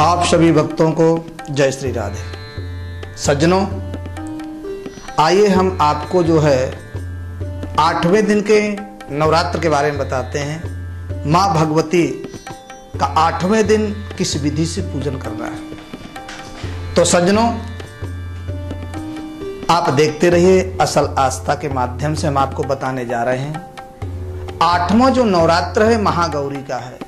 आप सभी भक्तों को जय श्री राधे। सज्जनों, आइए हम आपको जो है आठवें दिन के नवरात्र के बारे में बताते हैं। माँ भगवती का आठवें दिन किस विधि से पूजन करना है? तो सज्जनों, आप देखते रहिए असल आस्था के माध्यम से हम आपको बताने जा रहे हैं। आठवां जो नवरात्र है, महागौरी का है।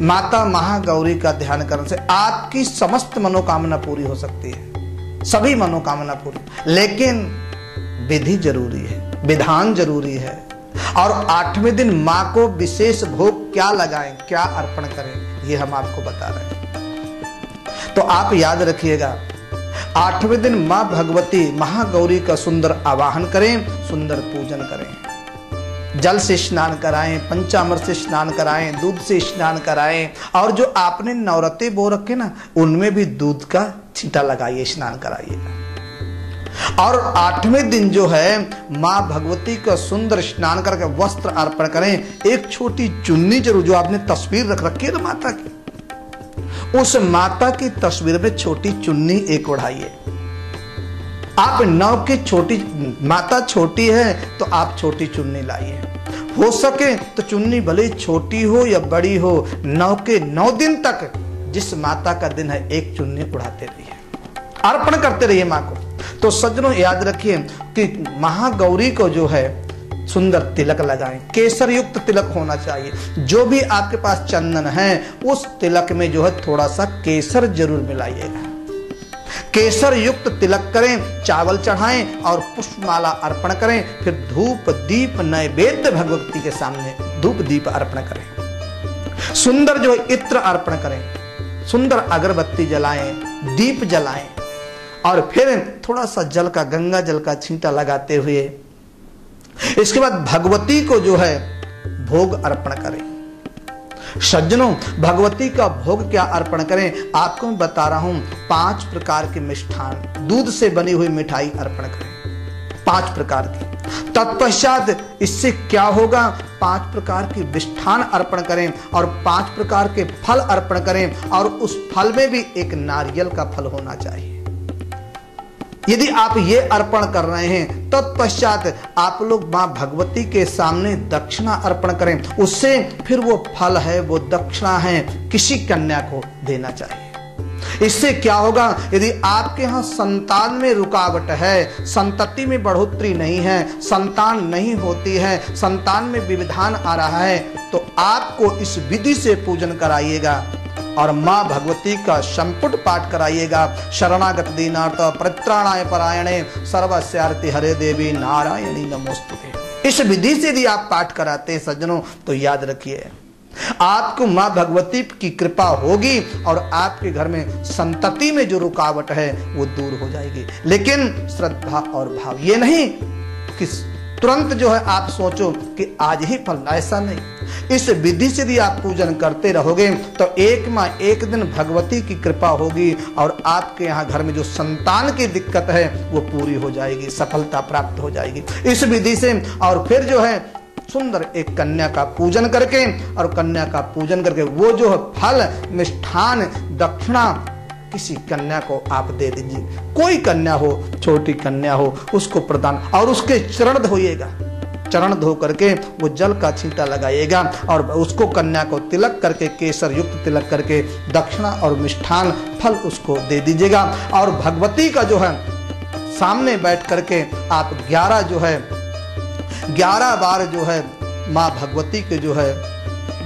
माता महागौरी का ध्यान करने से आपकी समस्त मनोकामना पूरी हो सकती है। सभी मनोकामना पूरी। लेकिन विधि ज़रूरी है, विधान ज़रूरी है। और आठवें दिन माँ को विशेष भोग क्या लगाएँ, क्या अर्पण करें, ये हम आपको बता रहे हैं। तो आप याद रखिएगा, आठवें दिन माँ भगवती महागौरी का सुंदर आवाहन करें, सुंदर पूजन करें। जल से स्नान कराएँ, पंचामृत से स्नान कराएँ, दूध से स्नान कराएँ। और जो आपने नवरते बो रखे ना, उनमें भी दूध का छींटा लगाइए, स्नान कराइए। और आठवें दिन जो है, माँ भगवती का सुंदर स्नान करके वस्त्र अर्पण करें। एक छोटी चुन्नी ज़रूर जो आपने तस्वीर रख रखी है ना माता की, उस माता की तस्वीर में छोटी चुन्नी एक उड़ाइए आप नव की छोटी, माता छोटी है तो आप छोटी चुन्नी लाइए। हो सके तो चुन्नी भले छोटी हो या बड़ी हो नौ के नौ दिन तक जिस माता का दिन है, एक चुन्नी उड़ाते रहिए। अर्पण करते रहिए माँ को। तो सज्जनों, याद रखिए कि महागौरी को जो है, सुंदर तिलक लगाएँ। केसर युक्त तिलक होना चाहिए। जो भी आपके पास चंदन है, उस तिलक में जो है, थोड़ा सा केसर ज़रूर मिलाइएगा। केसर युक्त तिलक करें, चावल चढ़ाएँ और पुष्पमाला अर्पण करें, फिर धूप, दीप, नैवेद्य भगवती के सामने धूप दीप अर्पण करें। सुंदर जो इत्र अर्पण करें, सुंदर अगरबत्ती जलाएँ, दीप जलाएँ और फिर थोड़ा सा जल का, गंगा जल का छींटा लगाते हुए, इसके बाद भगवती को जो है भोग अर्पण करें। सज्जनों, भगवती का भोग क्या अर्पण करें? आपको मैं बता रहा हूँ, पाँच प्रकार के मिष्ठान, दूध से बनी हुई मिठाई अर्पण करें। पाँच प्रकार की। तत्पश्चात इससे क्या होगा? पाँच प्रकार के विष्ठान अर्पण करें और पाँच प्रकार के फल अर्पण करें और उस फल में भी एक नारियल का फल होना चाहिए। यदि आप ये अर्पण कर रहे हैं तत्पश्चात आप लोग माँ भगवती के सामने दक्षिणा अर्पण करें। उससे फिर वो फल है, वो दक्षिणा है, किसी कन्या को देना चाहिए। इससे क्या होगा? यदि आपके यहाँ संतान में रुकावट है, संतति में बढ़ोतरी नहीं है, संतान नहीं होती है, संतान में विविधान आ रहा है तो आपको इस विधि से पूजन कराइएगा। और माँ भगवती का संपुट पाठ कराइएगा। शरणागत दीनार्थ प्रत्राणाय परायणे। सर्वस्यार्थी हरे देवी नारायणी नमोस्तुते इस विधि से यदि आप पाठ कराते हैं सज्जनों तो याद रखिए, आपको माँ भगवती की कृपा होगी और आपके घर में संतति में जो रुकावट है, वो दूर हो जाएगी। लेकिन श्रद्धा और भाव, ये नहीं कि तुरंत जो है आप सोचो कि आज ही फल, ऐसा नहीं। इस विधि से यदि आप पूजन करते रहोगे तो एक माह एक दिन भगवती की कृपा होगी और आपके यहाँ घर में जो संतान की दिक्कत है, वो पूरी हो जाएगी, सफलता प्राप्त हो जाएगी। इस विधि से और फिर जो है, सुंदर एक कन्या का पूजन करके और कन्या का पूजन करके वो जो फल, मिष्ठान, दक्षिणा किसी कन्या को आप दे दीजिए। कोई कन्या हो, छोटी कन्या हो, उसको प्रदान और उसके चरण धोइएगा। चरण धो करके वो जल का छींटा लगाइएगा और उसको कन्या को तिलक करके, केसर युक्त तिलक करके दक्षिणा और मिष्ठान फल उसको दे दीजिएगा। और भगवती का जो है, सामने बैठ करके आप ग्यारह जो है, ग्यारह बार जो है माँ भगवती के जो है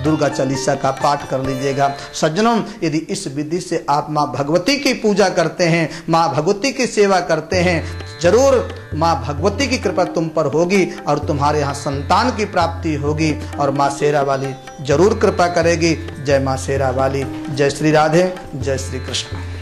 दुर्गा चालीसा का पाठ कर लीजिएगा। सज्जनों, यदि इस विधि से आप माँ भगवती की पूजा करते हैं, माँ भगवती की सेवा करते हैं, ज़रूर माँ भगवती की कृपा तुम पर होगी और तुम्हारे यहाँ संतान की प्राप्ति होगी और माँ शेरा वाली ज़रूर कृपा करेगी। जय माँ शेरा वाली। जय श्री राधे, जय श्री कृष्ण।